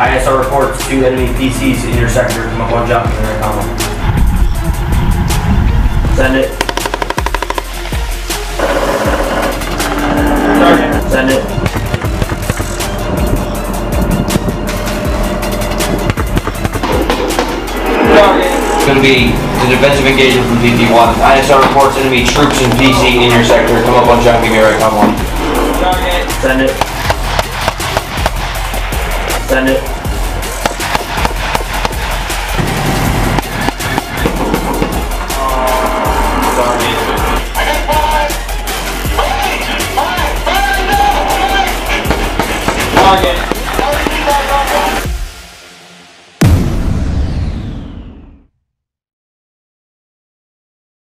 ISR reports two enemy PCs in your sector. Come up on jump and then combo. Send it. Target. Send it. Target. It's gonna be the defensive engagement from DD1. ISR reports enemy troops and PC in your sector. Come up on jump, give me a right com one. Target. Send it. Send it. Oh,